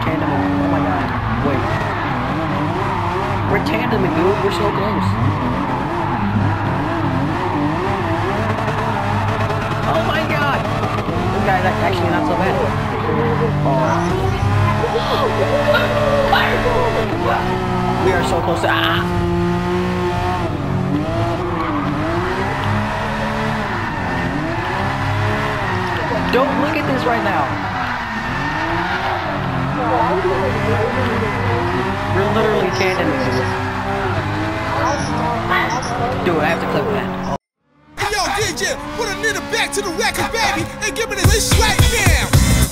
we're tandeming. Oh my god. Wait. We're tandeming, dude. We're so close. Oh my god. Okay, that's actually not so bad. Oh. We are so close. Ah! Don't look at this right now. We're literally cannon Dude, I have to clip that. Yo, DJ, put a nigga back to the record, baby, and give me this right now.